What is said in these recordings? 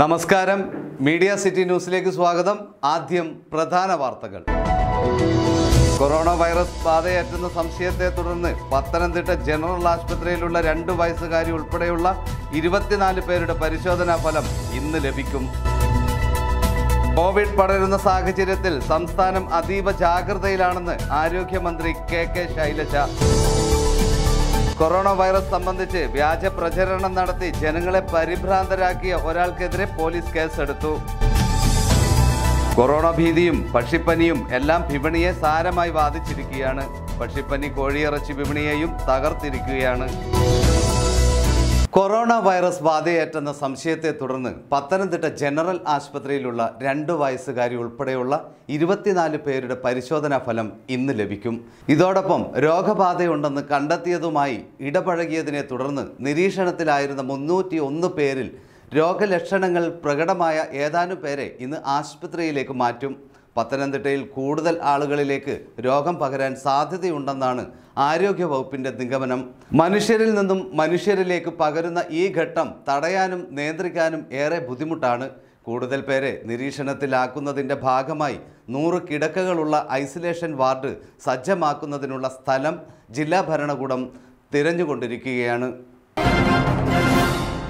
നമസ്കാരം. Media city ന്യൂസിലേക്ക് സ്വാഗതം. ആദ്യം പ്രധാന വാർത്തകൾ. കൊറോണ വൈറസ് ബാധയേറ്റുന്ന സംശയത്തെ തുടർന്ന് പത്തനംതിട്ട ജനറൽ ആശുപത്രിയിലുള്ള രണ്ട് വയസ്സുകാരി ഉൾപ്പെടെയുള്ള ഇരുപത്തിനാല് പേരുടെ പരിശോധനാ ഫലം ഇന്ന് ലഭിക്കും. കോവിഡ് പടരുന്ന സാഹചര്യത്തിൽ സംസ്ഥാനം അതീവ ജാഗ്രതയിലാണെന്ന് ആരോഗ്യമന്ത്രി K K Shailaja. Corona virus സംബന്ധിച്ച് വ്യാജ പ്രചരണം നടത്തി ജനങ്ങളെ പരിഭ്രാന്തരാക്കിയ ഒരാൾക്കെതിരെ പോലീസ് കേസെടുത്തു. കൊറോണ ഭീതിയും പക്ഷിപ്പനിയും എല്ലാം വിപണിയെ സാരമായി ബാധിച്ചിരിക്കുകയാണ്. പക്ഷിപ്പനി കോഴിയിറച്ചി വിപണിയെയും തകർത്തിരിക്കുകയാണ്. കൊറോണ വൈറസ് ബാധയേറ്റെന്ന സംശയത്തെ തുടർന്ന് പത്തനംതിട്ട ജനറൽ ആശുപത്രിയിലുള്ള രണ്ട് വയസ്സുകാരി ഉൾപ്പെടെയുള്ള ഇരുപത്തിനാല് പേരുടെ പരിശോധനാ ഫലം ഇന്ന് ലഭിക്കും. ഇതോടൊപ്പം രോഗബാധയുണ്ടെന്ന് കണ്ടെത്തിയതുമായി ഇടപഴകിയതിനെ തുടർന്ന് നിരീക്ഷണത്തിലായിരുന്ന മുന്നൂറ്റി ഒന്ന് പേരിൽ രോഗലക്ഷണങ്ങൾ പ്രകടമായ ഏതാനും പേരെ ഇന്ന് ആശുപത്രിയിലേക്ക് മാറ്റും. പത്തനംതിട്ടയിൽ കൂടുതൽ ആളുകളിലേക്ക് രോഗം പകരാൻ സാധ്യതയുണ്ടെന്നാണ് ആരോഗ്യ വകുപ്പിന്റെ നിഗമനം. മനുഷ്യരിൽ നിന്നും മനുഷ്യരിലേക്ക് പകരുന്ന ഈ ഘട്ടം തടയാനും നിയന്ത്രിക്കാനും ഏറെ ബുദ്ധിമുട്ടാണ്. കൂടുതൽ പേരെ നിരീക്ഷണത്തിലാക്കുന്നതിന്റെ ഭാഗമായി നൂറ് കിടക്കകളുള്ള ഐസൊലേഷൻ വാർഡ് സജ്ജമാക്കുന്നതിനുള്ള സ്ഥലം ജില്ലാ ഭരണകൂടം തിരഞ്ഞുകൊണ്ടിരിക്കുകയാണ്.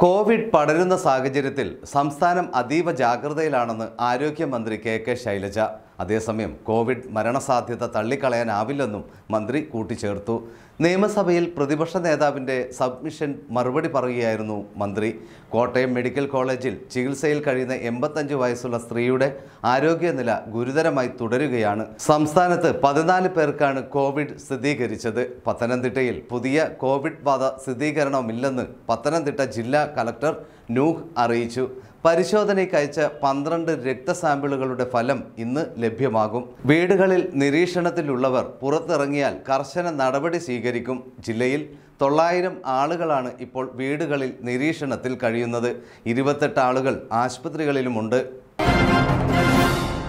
കോവിഡ് പടരുന്ന സാഹചര്യത്തിൽ സംസ്ഥാനം അതീവ ജാഗ്രതയിലാണെന്ന് ആരോഗ്യമന്ത്രി കെ കെ ശൈലജ. അതേസമയം കോവിഡ് മരണസാധ്യത തള്ളിക്കളയാനാവില്ലെന്നും മന്ത്രി കൂട്ടിച്ചേർത്തു. നിയമസഭയിൽ പ്രതിപക്ഷ നേതാവിന്റെ സബ്മിഷൻ മറുപടി പറയുകയായിരുന്നു മന്ത്രി. കോട്ടയം മെഡിക്കൽ കോളേജിൽ ചികിത്സയിൽ കഴിയുന്ന എൺപത്തഞ്ച് വയസ്സുള്ള സ്ത്രീയുടെ ആരോഗ്യനില ഗുരുതരമായി തുടരുകയാണ്. സംസ്ഥാനത്ത് പതിനാല് പേർക്കാണ് കോവിഡ് സ്ഥിരീകരിച്ചത്. പത്തനംതിട്ടയിൽ പുതിയ കോവിഡ് ബാധ സ്ഥിരീകരണമില്ലെന്ന് പത്തനംതിട്ട ജില്ലാ കലക്ടർ നൂഹ് അറിയിച്ചു. പരിശോധനയ്ക്ക് അയച്ച പന്ത്രണ്ട് രക്തസാമ്പിളുകളുടെ ഫലം ഇന്ന് ലഭ്യമാകും. വീടുകളിൽ നിരീക്ഷണത്തിലുള്ളവർ പുറത്തിറങ്ങിയാൽ കർശന നടപടി സ്വീകരിക്കും ജില്ലയിൽ. തൊള്ളായിരം ആളുകളാണ് ഇപ്പോൾ വീടുകളിൽ നിരീക്ഷണത്തിൽ കഴിയുന്നത്. ഇരുപത്തെട്ട് ആളുകൾ ആശുപത്രികളിലുമുണ്ട്.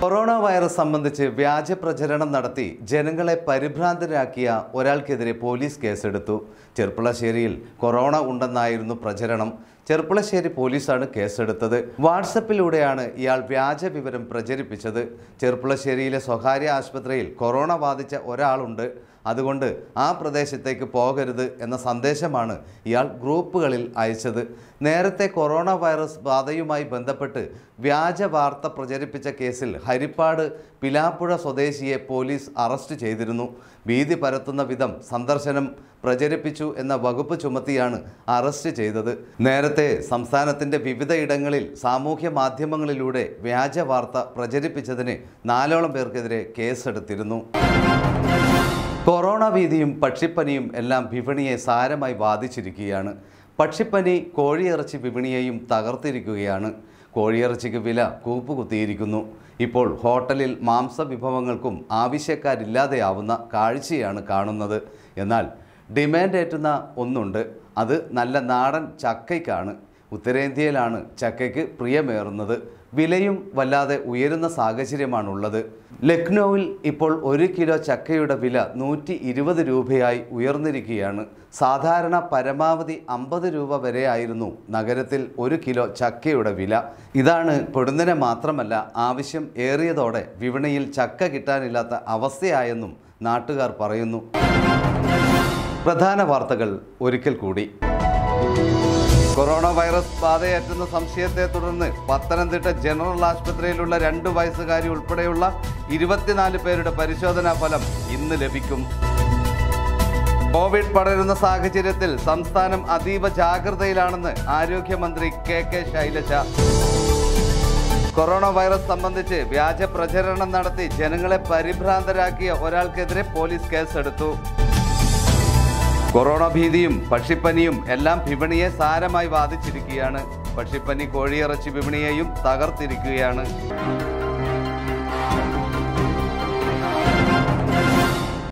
കൊറോണ വൈറസ് സംബന്ധിച്ച് വ്യാജ പ്രചരണം നടത്തി ജനങ്ങളെ പരിഭ്രാന്തരാക്കിയ ഒരാൾക്കെതിരെ പോലീസ് കേസെടുത്തു. ചെർപ്പുളശ്ശേരിയിൽ കൊറോണ ഉണ്ടെന്നായിരുന്നു പ്രചരണം. ചെർപ്പുളശ്ശേരി പോലീസാണ് കേസെടുത്തത്. വാട്സപ്പിലൂടെയാണ് ഇയാൾ വ്യാജ വിവരം പ്രചരിപ്പിച്ചത്. ചെർപ്പുളശ്ശേരിയിലെ സ്വകാര്യ ആശുപത്രിയിൽ കൊറോണ ബാധിച്ച ഒരാളുണ്ട്. അതുകൊണ്ട് ആ പ്രദേശത്തേക്ക് പോകരുത് എന്ന സന്ദേശമാണ് ഇയാൾ ഗ്രൂപ്പുകളിൽ അയച്ചത്. നേരത്തെ കൊറോണ വൈറസ് ബാധയുമായി ബന്ധപ്പെട്ട് വ്യാജ വാർത്ത പ്രചരിപ്പിച്ച കേസിൽ ഹരിപ്പാട് പിലാപ്പുഴ സ്വദേശിയെ പോലീസ് അറസ്റ്റ് ചെയ്തിരുന്നു. ഭീതി പരത്തുന്ന വിധം സന്ദർശനം പ്രചരിപ്പിച്ചു എന്ന വകുപ്പ് ചുമത്തിയാണ് അറസ്റ്റ് ചെയ്തത്. നേരത്തെ സംസ്ഥാനത്തിന്റെ വിവിധ ഇടങ്ങളിൽ സാമൂഹ്യ മാധ്യമങ്ങളിലൂടെ വ്യാജ വാർത്ത പ്രചരിപ്പിച്ചതിന് നാലോളം പേർക്കെതിരെ കേസെടുത്തിരുന്നു. കൊറോണ ഭീതിയും പക്ഷിപ്പനിയും എല്ലാം വിപണിയെ സാരമായി ബാധിച്ചിരിക്കുകയാണ്. പക്ഷിപ്പനി കോഴിയിറച്ചി വിപണിയെയും തകർത്തിരിക്കുകയാണ്. കോഴിയിറച്ചിക്ക് വില കൂപ്പുകുത്തിയിരിക്കുന്നു. ഇപ്പോൾ ഹോട്ടലിൽ മാംസ വിഭവങ്ങൾക്കും ആവശ്യക്കാരില്ലാതെയാവുന്ന കാഴ്ചയാണ് കാണുന്നത്. എന്നാൽ ഡിമാൻഡ് ഏറ്റുന്ന ഒന്നുണ്ട്. അത് നല്ല നാടൻ ചക്കയ്ക്കാണ്. ഉത്തരേന്ത്യയിലാണ് ചക്കയ്ക്ക് പ്രിയമേറുന്നത്. വിലയും വല്ലാതെ ഉയരുന്ന സാഹചര്യമാണുള്ളത്. ലക്നൌവിൽ ഇപ്പോൾ ഒരു കിലോ ചക്കയുടെ വില നൂറ്റി ഇരുപത് രൂപയായി ഉയർന്നിരിക്കുകയാണ്. സാധാരണ പരമാവധി അമ്പത് രൂപ വരെയായിരുന്നു നഗരത്തിൽ ഒരു കിലോ ചക്കയുടെ വില. ഇതാണ് പൊടുന്നനെ മാത്രമല്ല ആവശ്യം ഏറിയതോടെ വിപണിയിൽ ചക്ക കിട്ടാനില്ലാത്ത അവസ്ഥയായെന്നും നാട്ടുകാർ പറയുന്നു. പ്രധാന വാർത്തകൾ ഒരിക്കൽ കൂടി. കൊറോണ വൈറസ് ബാധയേറ്റുന്ന സംശയത്തെ തുടർന്ന് പത്തനംതിട്ട ജനറൽ ആശുപത്രിയിലുള്ള രണ്ട് വയസ്സുകാരി ഉൾപ്പെടെയുള്ള ഇരുപത്തിനാല് പേരുടെ പരിശോധനാ ഫലം ഇന്ന് ലഭിക്കും. കോവിഡ് പടരുന്ന സാഹചര്യത്തിൽ സംസ്ഥാനം അതീവ ജാഗ്രതയിലാണെന്ന് ആരോഗ്യമന്ത്രി K K Shailaja. Corona virus സംബന്ധിച്ച് വ്യാജ പ്രചരണം നടത്തി ജനങ്ങളെ പരിഭ്രാന്തരാക്കിയ ഒരാൾക്കെതിരെ പോലീസ് കേസെടുത്തു. കൊറോണ ഭീതിയും പക്ഷിപ്പനിയും എല്ലാം വിപണിയെ സാരമായി ബാധിച്ചിരിക്കുകയാണ്. പക്ഷിപ്പനി കോഴിയിറച്ചി വിപണിയെയും തകർത്തിരിക്കുകയാണ്.